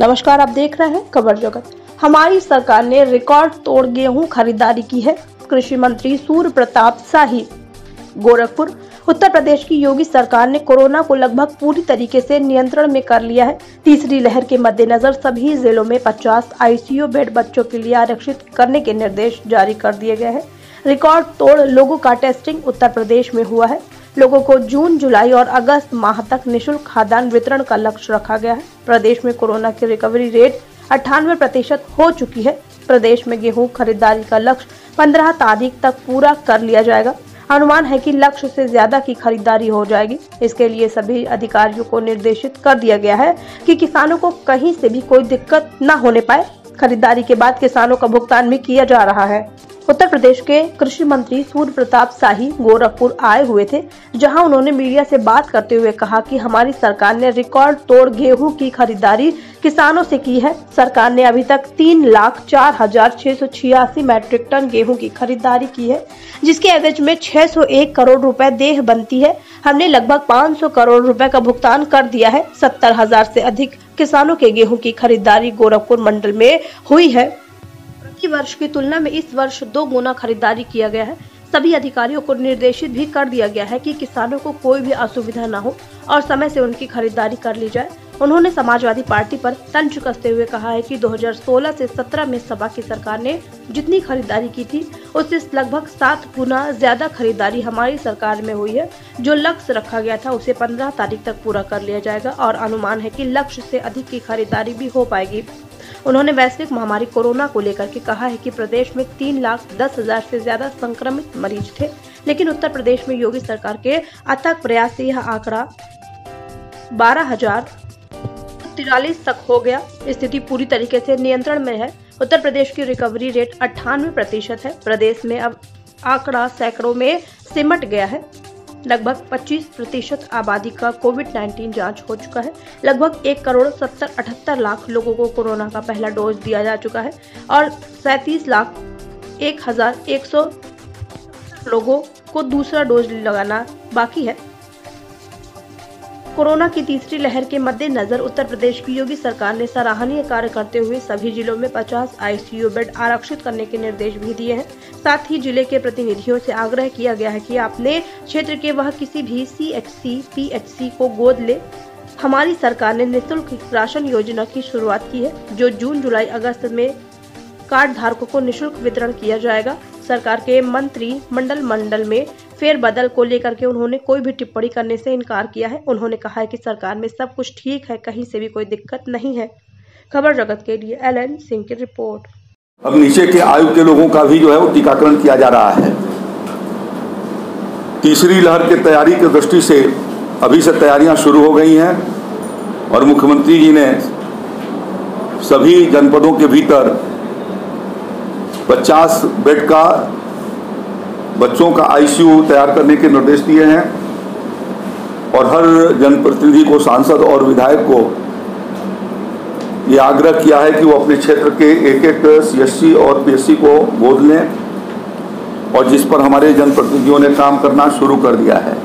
नमस्कार, आप देख रहे हैं खबर जगत। हमारी सरकार ने रिकॉर्ड तोड़ गेहूँ खरीदारी की है, कृषि मंत्री सूर्य प्रताप शाही। गोरखपुर, उत्तर प्रदेश की योगी सरकार ने कोरोना को लगभग पूरी तरीके से नियंत्रण में कर लिया है। तीसरी लहर के मद्देनजर सभी जिलों में 50 आईसीयू बेड बच्चों के लिए आरक्षित करने के निर्देश जारी कर दिए गए हैं। रिकॉर्ड तोड़, लोगों का टेस्टिंग उत्तर प्रदेश में हुआ है। लोगों को जून, जुलाई और अगस्त माह तक निशुल्क खाद्यान्न वितरण का लक्ष्य रखा गया है। प्रदेश में कोरोना की रिकवरी रेट अट्ठानवे प्रतिशत हो चुकी है। प्रदेश में गेहूँ खरीदारी का लक्ष्य 15 तारीख तक पूरा कर लिया जाएगा। अनुमान है कि लक्ष्य से ज़्यादा की खरीदारी हो जाएगी। इसके लिए सभी अधिकारियों को निर्देशित कर दिया गया है कि किसानों को कहीं से भी कोई दिक्कत न होने पाए। खरीदारी के बाद किसानों का भुगतान भी किया जा रहा है। उत्तर प्रदेश के कृषि मंत्री सूर्य प्रताप शाही गोरखपुर आए हुए थे, जहाँ उन्होंने मीडिया से बात करते हुए कहा कि हमारी सरकार ने रिकॉर्ड तोड़ गेहूँ की खरीदारी किसानों से की है। सरकार ने अभी तक तीन लाख चार हज़ार छह सौ छियासी मैट्रिक टन गेहूँ की खरीदारी की है, जिसके एवरेज में 601 करोड़ रुपए देह बनती है। हमने लगभग 500 करोड़ रुपए का भुगतान कर दिया है। सत्तर हज़ार से अधिक किसानों के गेहूँ की खरीदारी गोरखपुर मंडल में हुई है। प्रति वर्ष की तुलना में इस वर्ष दो गुना खरीदारी किया गया है। सभी अधिकारियों को निर्देशित भी कर दिया गया है कि किसानों को कोई भी असुविधा न हो और समय से उनकी खरीदारी कर ली जाए। उन्होंने समाजवादी पार्टी पर तंज कसते हुए कहा है कि 2016 से 17 में सभा की सरकार ने जितनी खरीदारी की थी, उससे लगभग सात गुना ज़्यादा खरीदारी हमारी सरकार में हुई है। जो लक्ष्य रखा गया था, उसे 15 तारीख तक पूरा कर लिया जाएगा और अनुमान है कि लक्ष्य से अधिक की खरीदारी भी हो पाएगी। उन्होंने वैश्विक महामारी कोरोना को लेकर के कहा है कि प्रदेश में तीन लाख दस हज़ार से ज़्यादा संक्रमित मरीज़ थे, लेकिन उत्तर प्रदेश में योगी सरकार के अथक प्रयास से यह आंकड़ा बारह हज़ार तिरालीस तक हो गया। स्थिति पूरी तरीके से नियंत्रण में है। उत्तर प्रदेश की रिकवरी रेट अट्ठानवे प्रतिशत है। प्रदेश में अब आंकड़ा सैकड़ों में सिमट गया है। लगभग 25 प्रतिशत आबादी का कोविड 19 जाँच हो चुका है। लगभग एक करोड़ सत्तर अठहत्तर लाख लोगों को कोरोना का पहला डोज दिया जा चुका है और सैतीस लाख एक हज़ार एक सौ लोगों को दूसरा डोज लगाना बाकी है। कोरोना की तीसरी लहर के मद्देनजर उत्तर प्रदेश की योगी सरकार ने सराहनीय कार्य करते हुए सभी जिलों में 50 आईसीयू बेड आरक्षित करने के निर्देश भी दिए हैं। साथ ही ज़िले के प्रतिनिधियों से आग्रह किया गया है कि अपने क्षेत्र के वह किसी भी सीएचसी पीएचसी को गोद ले। हमारी सरकार ने निःशुल्क राशन योजना की शुरुआत की है, जो जून, जुलाई, अगस्त में कार्ड धारकों को निःशुल्क वितरण किया जाएगा। सरकार के मंत्री मंडल मंडल में फेर बदल को लेकर के उन्होंने कोई भी टिप्पणी करने से इनकार किया है। उन्होंने कहा है कि सरकार में सब कुछ ठीक है, कहीं से भी कोई दिक्कत नहीं है। खबर जगत के लिए एल एन सिंह की रिपोर्ट। अब नीचे के आयु के लोगों का भी जो है वो टीकाकरण किया जा रहा है। तीसरी लहर की तैयारी की दृष्टि से अभी से तैयारियाँ शुरू हो गई हैं और मुख्यमंत्री जी ने सभी जनपदों के भीतर 50 बेड का बच्चों का आईसीयू तैयार करने के निर्देश दिए हैं और हर जनप्रतिनिधि को, सांसद और विधायक को ये आग्रह किया है कि वो अपने क्षेत्र के एक एक सीएससी और पीएससी को गोद लें और जिस पर हमारे जनप्रतिनिधियों ने काम करना शुरू कर दिया है।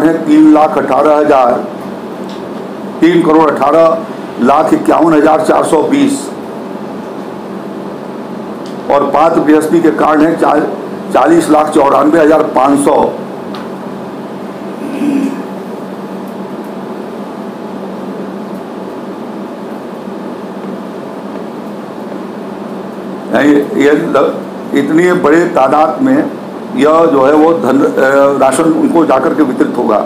है तीन लाख अठारह हज़ार, तीन करोड़ अठारह लाख इक्यावन हज़ार चार सौ बीस। और पात्र गृहस्थी के कार्ड है चालीस लाख चौरानवे हज़ार पाँच सौ। ये इतनी बड़े तादाद में यह जो है वो धन राशन उनको जाकर के वितरित होगा।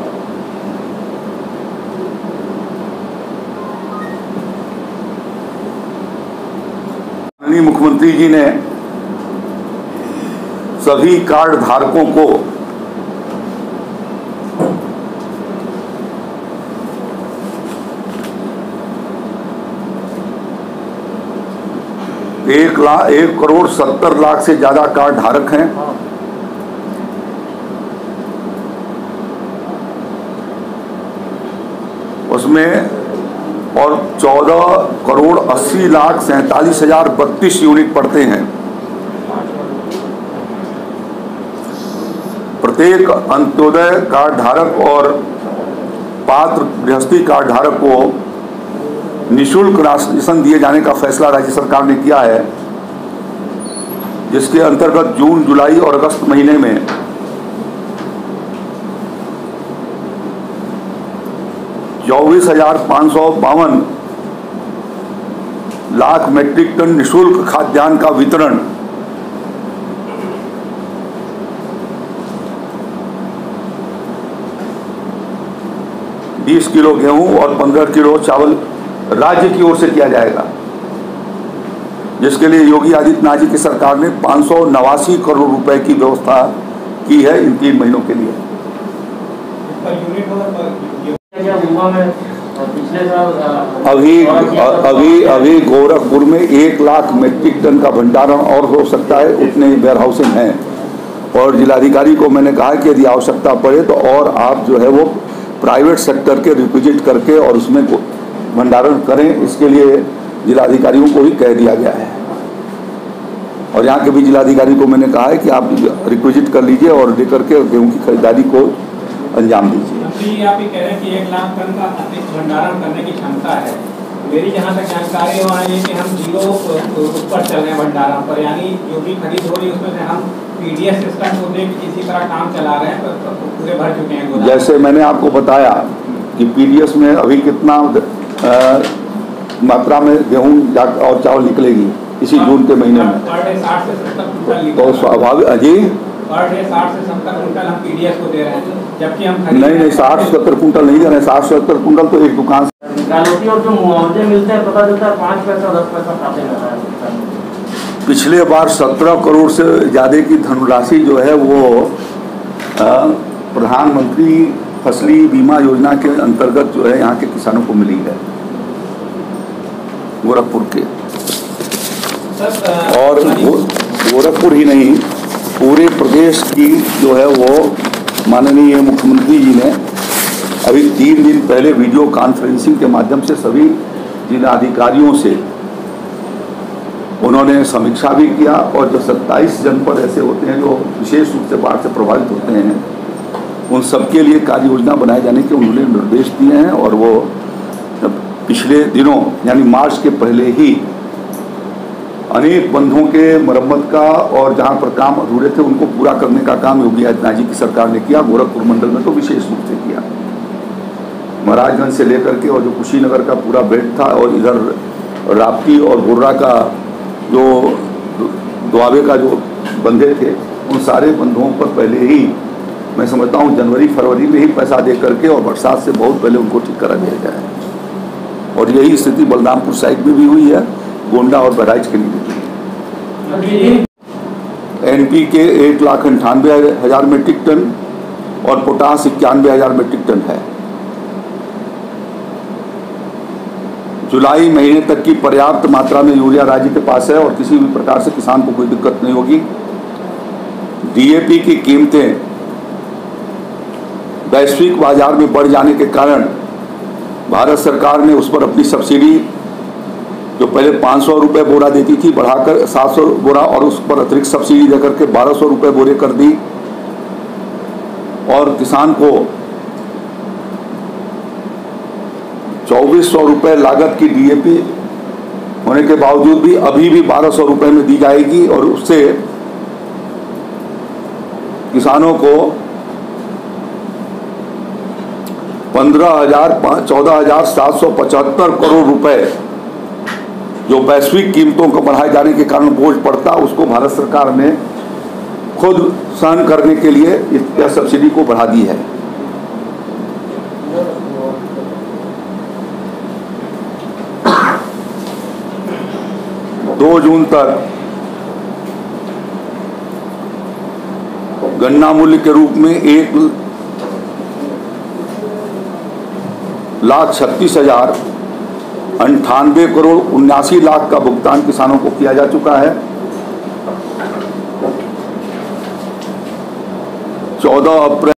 माननीय मुख्यमंत्री जी ने सभी कार्ड धारकों को एक लाख एक करोड़ सत्तर लाख से ज़्यादा कार्ड धारक हैं। उसमें और चौदह करोड़ अस्सी लाख सैतालीस हज़ार बत्तीस यूनिट पड़ते हैं। प्रत्येक अंत्योदय कार्ड धारक और पात्र गृहस्थी कार्ड धारक को निशुल्क राशन दिए जाने का फैसला राज्य सरकार ने किया है, जिसके अंतर्गत जून, जुलाई और अगस्त महीने में चौबीस हज़ार पाँच सौ बावन लाख मेट्रिक टन निशुल्क खाद्यान्न का वितरण। बीस किलो गेहूँ और पंद्रह किलो चावल राज्य की ओर से किया जाएगा। जिसके लिए योगी आदित्यनाथ जी की सरकार ने पाँच सौ नवासी करोड़ रुपए की व्यवस्था की है इन तीन महीनों के लिए। अभी अभी अभी गोरखपुर में एक लाख मेट्रिक टन का भंडारण और हो सकता है, उतने वेयर हाउसिंग हैं। और जिलाधिकारी को मैंने कहा कि यदि आवश्यकता पड़े तो और आप जो है वो प्राइवेट सेक्टर के रिक्विजिट करके और उसमें भंडारण करें, इसके लिए जिलाधिकारियों को ही कह दिया गया है। और यहाँ के भी जिलाधिकारी को मैंने कहा है कि आप रिक्विजिट कर लीजिए और लेकर के गेहूँ की खरीदारी को अंजाम दीजिए। आप ये कह रहे हैं कि एक लाख टन का अतिरिक्त भंडारण करने की क्षमता है। मेरी जहाँ तक जानकारी है ये कि हम ज़ीरो ऊपर चल रहे हैं भंडारण पर यानी जो भी खरीद हो रही है उसमें से हम पीडीएस सिस्टम को देख तरह काम चला रहे हैं तो, तो, पूरे भर चुके हैं जैसे मैंने आपको बताया कि पीडीएस में अभी कितना मात्रा में गेहूँ और चावल निकलेगी इसी हाँ, जून के महीने में। तो स्वाभाविक जी जबकि हम नहीं नहीं साठ सत्तर कुंटल नहीं दे रहे साठ सत्तर कुंटल तो एक दुकान से और जो मुआवजे मिलते हैं पता चलता है पाँच पैसा दस पैसा खाते हैं। पिछले बार सत्रह करोड़ से ज़्यादा की धनराशि जो है वो प्रधानमंत्री फसली बीमा योजना के अंतर्गत जो है यहाँ के किसानों को मिली है गोरखपुर के। और गोरखपुर ही नहीं पूरे प्रदेश की जो है वो माननीय मुख्यमंत्री जी ने अभी तीन दिन पहले वीडियो कॉन्फ्रेंसिंग के माध्यम से सभी जिलाधिकारियों से उन्होंने समीक्षा भी किया और जो 27 जनपद ऐसे होते हैं जो विशेष रूप से बाढ़ से प्रभावित होते हैं, उन सबके लिए कार्य योजना बनाए जाने के उन्होंने निर्देश दिए हैं और वो पिछले दिनों, यानी मार्च के पहले ही अनेक बंधों के मरम्मत का और जहाँ पर काम अधूरे थे, उनको पूरा करने का काम योगी आदित्यनाथ जी की सरकार ने किया, गोरखपुर मंडल में तो विशेष रूप से किया। महाराजगंज से लेकर के और जो कुशीनगर का पूरा बेल्ट था और इधर राप्ती और बुर्रा का जो दुआबे का जो बंधे थे, उन सारे बंधुओं पर पहले ही, मैं समझता हूँ, जनवरी फरवरी में ही पैसा दे करके और बरसात से बहुत पहले उनको ठीक करा दिया जाए और यही स्थिति बलरामपुर साइड में भी हुई है, गोंडा और बहराइच के लिए। एनपी के एक लाख अंठानवे हज़ार मीट्रिक टन और पोटास इक्यानवे हज़ार मीट्रिक टन है। जुलाई महीने तक की पर्याप्त मात्रा में यूरिया राज्य के पास है और किसी भी प्रकार से किसान को कोई दिक्कत नहीं होगी। डीएपी की कीमतें वैश्विक बाज़ार में बढ़ जाने के कारण भारत सरकार ने उस पर अपनी सब्सिडी जो पहले पाँच सौ रुपये बोरा देती थी, बढ़ाकर सात सौ बोरा और उस पर अतिरिक्त सब्सिडी देकर के बारह सौ रुपये बोरे कर दी। और किसान को चौबीस सौ रुपये लागत की डीएपी होने के बावजूद भी अभी भी बारह सौ रुपये में दी जाएगी और उससे किसानों को पंद्रह हज़ार चौदह हज़ार सात सौ पचहत्तर करोड़ रुपए जो वैश्विक कीमतों को बढ़ाए जाने के कारण बोझ पड़ता, उसको भारत सरकार ने खुद सहन करने के लिए इस सब्सिडी को बढ़ा दी है। दो जून तक गन्ना मूल्य के रूप में एक लाख छत्तीस हज़ार अंठानवे करोड़ उन्यासी लाख का भुगतान किसानों को किया जा चुका है। चौदह अप्रैल